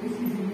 This is